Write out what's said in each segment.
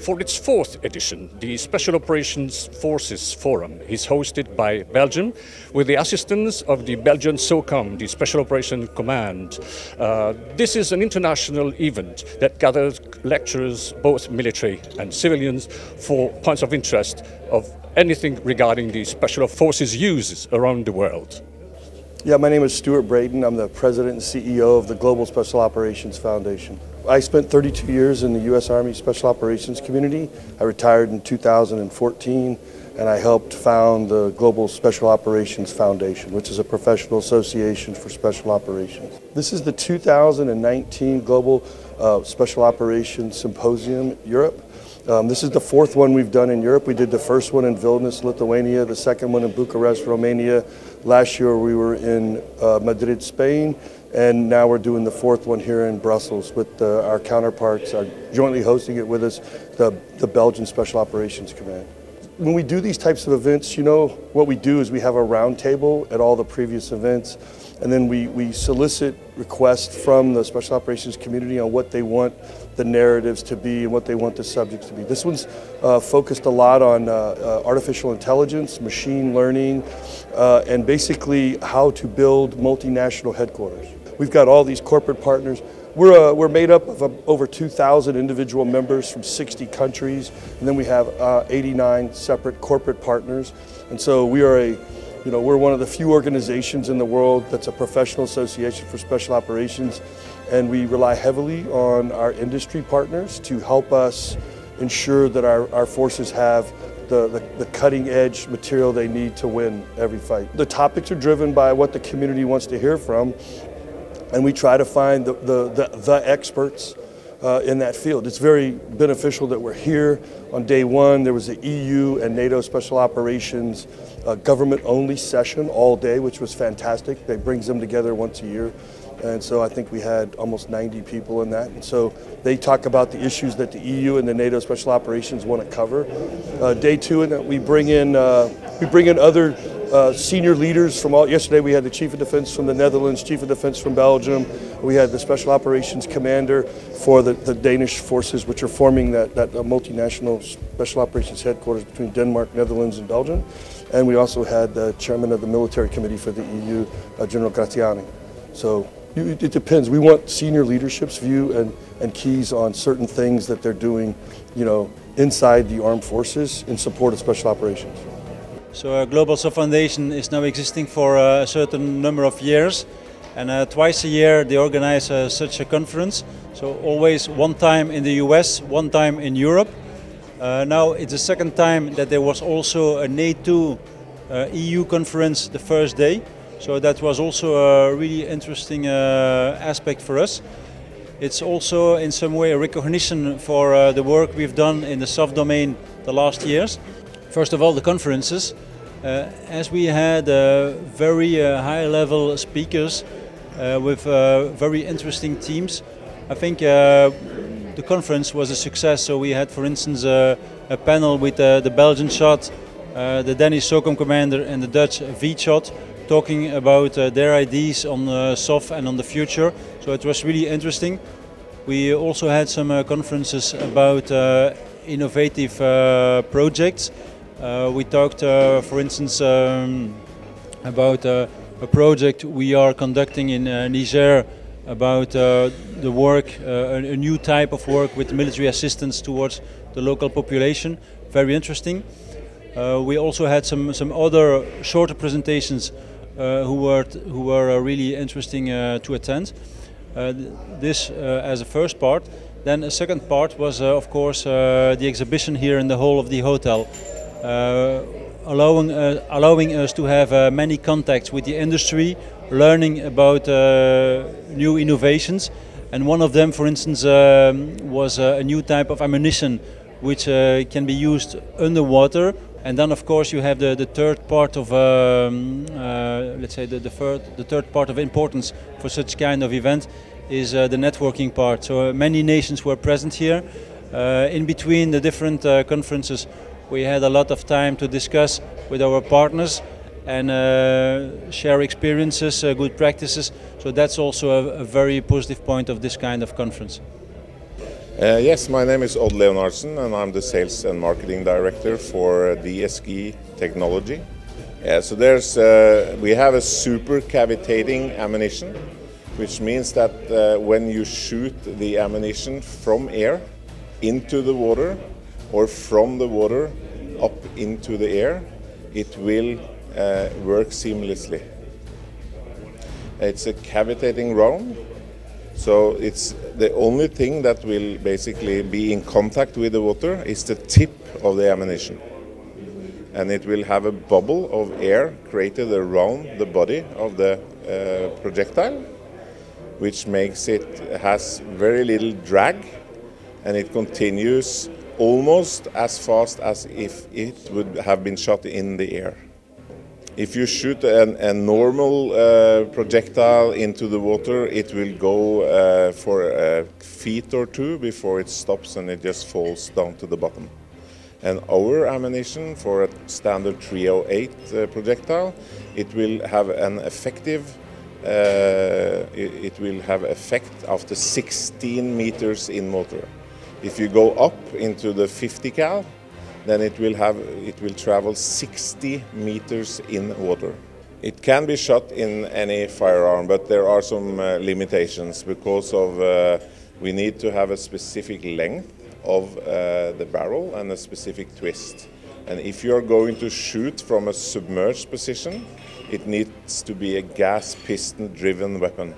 For its fourth edition, the Special Operations Forces Forum is hosted by Belgium with the assistance of the Belgian SOCOM, the Special Operations Command. Uh, this is an international event that gathers lecturers, both military and civilians, for points of interest of anything regarding the Special Forces uses around the world. Yeah, my name is Stuart Bradin. I'm the president and CEO of the Global Special Operations Foundation. I spent 32 years in the U.S. Army Special Operations community. I retired in 2014 and I helped found the Global Special Operations Foundation, which is a professional association for special operations. This is the 2019 Global uh, Special Operations Symposium Europe. Um, this is the fourth one we've done in Europe. We did the first one in Vilnius, Lithuania, the second one in Bucharest, Romania. Last year we were in uh, Madrid, Spain, and now we're doing the fourth one here in Brussels with uh, our counterparts, are jointly hosting it with us, the, the Belgian Special Operations Command. When we do these types of events, you know, what we do is we have a roundtable at all the previous events, and then we, we solicit requests from the Special Operations community on what they want the narratives to be and what they want the subjects to be. This one's uh, focused a lot on uh, uh, artificial intelligence, machine learning, uh, and basically how to build multinational headquarters. We've got all these corporate partners. We're, uh, we're made up of uh, over 2,000 individual members from 60 countries, and then we have 89 separate corporate partners. And so we are a you know, we're one of the few organizations in the world that's a professional association for special operations, and we rely heavily on our industry partners to help us ensure that our, our forces have the, the, the, cutting edge material they need to win every fight. The topics are driven by what the community wants to hear from, and we try to find the, the, the, the experts uh, in that field. It's very beneficial that we're here. On day one, there was the EU and NATO Special Operations uh, government-only session all day, which was fantastic. They brings them together once a year. And so I think we had almost 90 people in that. And so they talk about the issues that the EU and the NATO Special Operations want to cover. Uh, day two, and we bring in uh, we bring in other uh, senior leaders from all. Yesterday we had the Chief of Defense from the Netherlands, Chief of Defense from Belgium. We had the Special Operations Commander for the, the Danish forces, which are forming that, that uh, multinational Special Operations headquarters between Denmark, Netherlands, and Belgium. And we also had the Chairman of the Military Committee for the EU, uh, General Graziano. So it depends. We want senior leadership's view and, and keys on certain things that they're doing, you know, inside the armed forces in support of special operations. So uh, Global SOF Foundation is now existing for uh, a certain number of years and uh, twice a year they organize uh, such a conference. So always one time in the US, one time in Europe. Uh, now it's the second time that there was also a NATO uh, EU conference the first day. So that was also a really interesting aspect for us. It's also in some way a recognition for the work we've done in the SOF domain the last years. First of all, the conferences. Uh, as we had uh, very uh, high level speakers uh, with uh, very interesting teams, I think uh, the conference was a success. So we had, for instance, a panel with the Belgian shot, the Danish SOCOM commander, and the Dutch V-shot talking about their ideas on uh, SOF and on the future. So it was really interesting. We also had some conferences about innovative projects. Uh, we talked, uh, for instance, um, about uh, a project we are conducting in Niger about the work, a, new type of work with military assistance towards the local population. Very interesting. Uh, we also had some some other shorter presentations uh, who were who were uh, really interesting to attend. this as a first part. Then a second part was, of course, the exhibition here in the hall of the hotel. Uh, allowing, uh, allowing us to have uh, many contacts with the industry, learning about new innovations. And one of them, for instance, um, was a new type of ammunition which can be used underwater and then, of course, you have the, the third part of, um, uh, let's say, the, the, third, the third part of importance for such kind of event is uh, the networking part. So uh, many nations were present here. in between the different conferences, we had a lot of time to discuss with our partners and uh, share experiences, uh, good practices. So that's also a, a, very positive point of this kind of conference. Uh, yes, my name is Odd Leonardsen and I'm the Sales and Marketing Director for DSG Technology. Yeah, so there's, uh, we have a super cavitating ammunition, which means that uh, when you shoot the ammunition from air into the water or from the water up into the air, it will uh, work seamlessly. It's a cavitating round so it's the only thing that will basically be in contact with the water is the tip of the ammunition. And it will have a bubble of air created around the body of the uh, projectile, which makes it has very little drag and it continues almost as fast as if it would have been shot in the air. If you shoot an, a normal uh, projectile into the water, it will go uh, for a feet or two before it stops and it just falls down to the bottom. And our ammunition for a standard 308 uh, projectile, it will have an effective, uh, it, it will have effect after 16 meters in water. If you go up into the 50 cal, then it will have it will travel 60 meters in water. It can be shot in any firearm, but there are some uh, limitations because of uh, we need to have a specific length of uh, the barrel and a specific twist. And if you are going to shoot from a submerged position, it needs to be a gas piston driven weapon.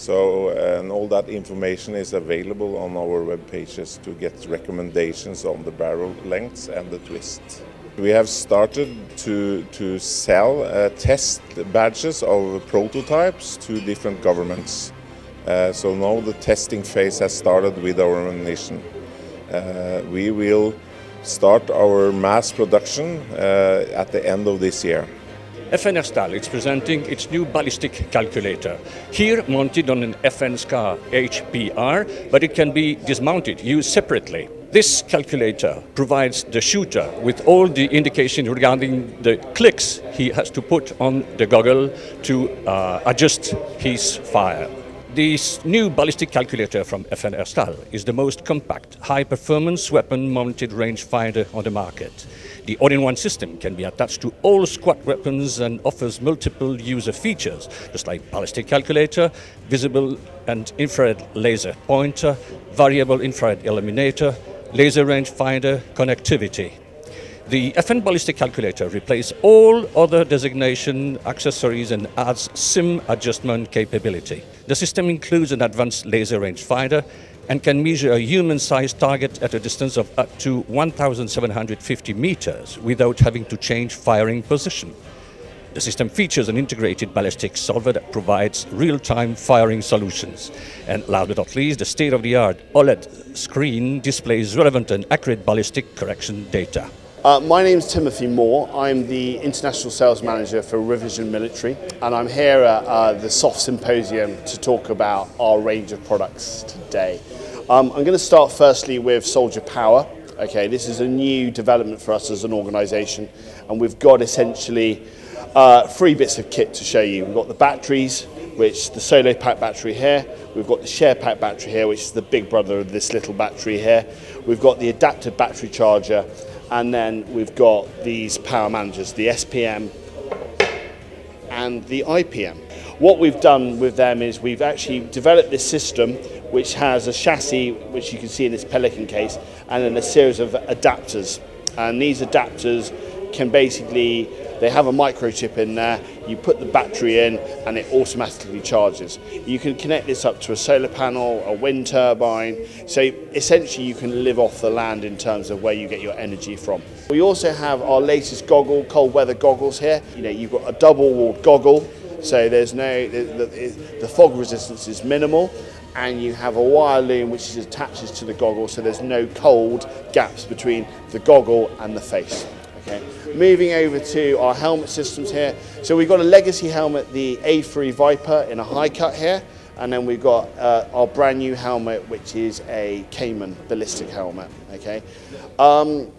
So, and all that information is available on our web pages to get recommendations on the barrel lengths and the twist. We have started to, to sell uh, test badges of prototypes to different governments. Uh, so now the testing phase has started with our ammunition. Uh, we will start our mass production uh, at the end of this year. FN Herstal is presenting its new ballistic calculator. Here mounted on an FN SCAR HPR, but it can be dismounted, used separately. This calculator provides the shooter with all the indication regarding the clicks he has to put on the goggle to uh, adjust his fire. This new ballistic calculator from FN Herstal is the most compact, high-performance weapon-mounted rangefinder on the market. The all-in-one system can be attached to all squad weapons and offers multiple user features, just like ballistic calculator, visible and infrared laser pointer, variable infrared illuminator, laser rangefinder, connectivity. The FN Ballistic Calculator replaces all other designation accessories and adds SIM adjustment capability. The system includes an advanced laser rangefinder and can measure a human-sized target at a distance of up to 1,750 meters without having to change firing position. The system features an integrated ballistic solver that provides real-time firing solutions. And last but not least, the state-of-the-art OLED screen displays relevant and accurate ballistic correction data. Uh, my name is Timothy Moore. I'm the International Sales Manager for Revision Military and I'm here at uh, the SOF Symposium to talk about our range of products today. Um, I'm going to start firstly with Soldier Power. Okay, this is a new development for us as an organisation and we've got essentially uh, three bits of kit to show you. We've got the batteries, which the solo pack battery here. We've got the share pack battery here, which is the big brother of this little battery here. We've got the adaptive battery charger and then we've got these power managers, the SPM and the IPM. What we've done with them is we've actually developed this system which has a chassis, which you can see in this Pelican case, and then a series of adapters. And these adapters can basically they have a microchip in there, you put the battery in and it automatically charges. You can connect this up to a solar panel, a wind turbine, so essentially you can live off the land in terms of where you get your energy from. We also have our latest goggle, cold weather goggles here. You know, you've got a double walled goggle, so there's no, the, the, the fog resistance is minimal and you have a wire loom which attaches to the goggle so there's no cold gaps between the goggle and the face. Okay. Moving over to our helmet systems here. So we've got a legacy helmet, the A3 Viper in a high cut here. And then we've got uh, our brand new helmet, which is a Caiman ballistic helmet. Okay. Um,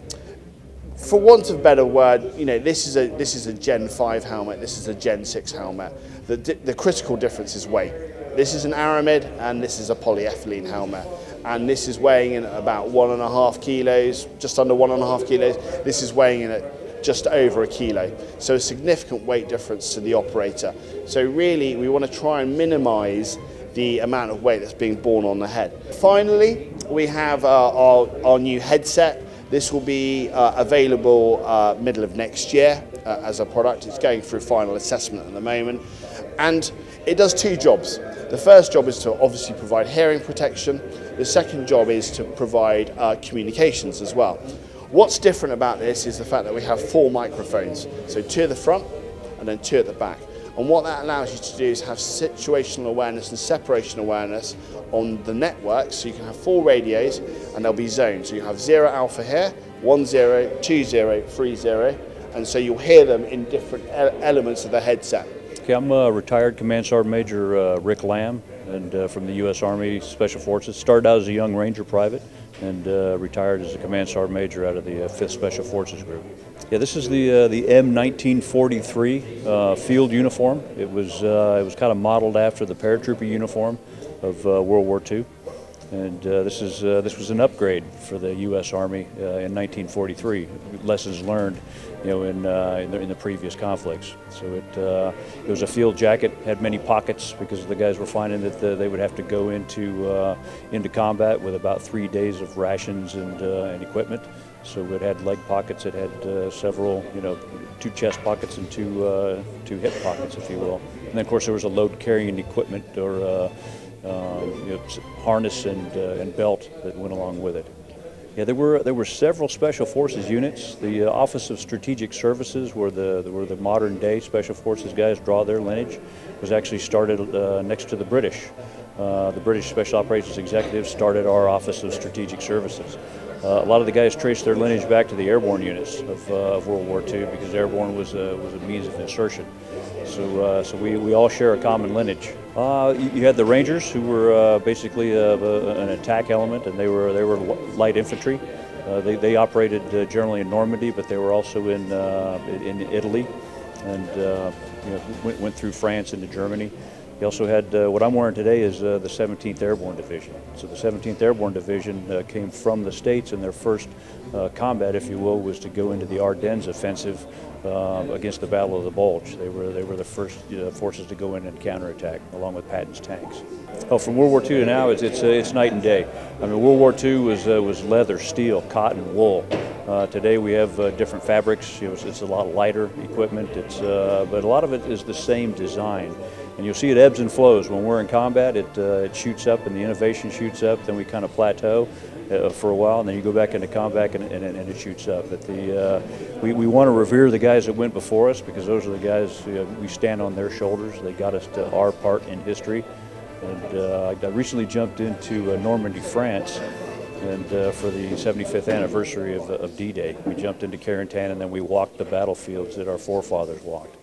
for want of a better word, you know, this is a this is a Gen 5 helmet. This is a Gen 6 helmet. The the critical difference is weight. This is an aramid and this is a polyethylene helmet. And this is weighing in at about one and a half kilos, just under one and a half kilos. This is weighing in at just over a kilo. So a significant weight difference to the operator. So really, we want to try and minimise the amount of weight that's being borne on the head. Finally, we have uh, our, our new headset. This will be uh, available uh, middle of next year uh, as a product. It's going through final assessment at the moment. And it does two jobs. The first job is to obviously provide hearing protection. The second job is to provide uh, communications as well. What's different about this is the fact that we have four microphones. So two at the front and then two at the back. And what that allows you to do is have situational awareness and separation awareness on the network. So you can have four radios and they'll be zoned. So you have zero alpha here, one zero, two zero, three zero. And so you'll hear them in different elements of the headset. Okay, I'm a retired Command Sergeant Major uh, Rick Lamb and uh, from the U.S. Army Special Forces. Started out as a young Ranger private and uh, retired as a Command Sergeant Major out of the 5th uh, Special Forces Group. Yeah, this is the uh, the M1943 uh, field uniform. It was it was kind of modeled after the paratrooper uniform of World War II. And this is this was an upgrade for the U.S. Army in 1943. Lessons learned, you know, in uh, in the, in, the, previous conflicts. So it uh, it was a field jacket, had many pockets because the guys were finding that the, they would have to go into uh, into combat with about three days of rations and and equipment. So it had leg pockets. It had several, you know, two chest pockets and two two hip pockets, if you will. And then of course there was a load carrying equipment or um, you know, harness and, uh, and belt that went along with it. Yeah, there were there were several special forces units. The uh, Office of Strategic Services, where the where the modern day special forces guys draw their lineage, was actually started uh, next to the British. Uh, the British Special Operations Executive started our Office of Strategic Services. Uh, a lot of the guys traced their lineage back to the airborne units of, uh, of World War II because airborne was a, was a means of insertion. So, uh, so we, we all share a common lineage. Uh, you, you, had the Rangers, who were uh, basically a, a, an attack element, and they were they were light infantry. Uh, they, they operated generally in Normandy, but they were also in in Italy, and you know, went, went through France into Germany. He also had uh, what I'm wearing today is uh, the 17th Airborne Division. So the 17th Airborne Division uh, came from the States, and their first uh, combat, if you will, was to go into the Ardennes offensive uh, against the Battle of the Bulge. They were they were the first forces to go in and counterattack, along with Patton's tanks. Oh, from World War II to now, it's it's, it's night and day. I mean, World War II was was leather, steel, cotton, wool. Uh, today we have uh, different fabrics. It's, a lot lighter equipment. It's uh, but a lot of it is the same design. And you'll see it ebbs and flows. When we're in combat, it, uh, it shoots up and the innovation shoots up, then we kind of plateau uh, for a while, and then you go back into combat and, and, and it shoots up. But the, uh, we, we want to revere the guys that went before us because those are the guys we stand on their shoulders. They got us to our part in history. And uh, I recently jumped into uh, Normandy, France, and uh, for the 75th anniversary of, of D-Day. We jumped into Carentan and then we walked the battlefields that our forefathers walked.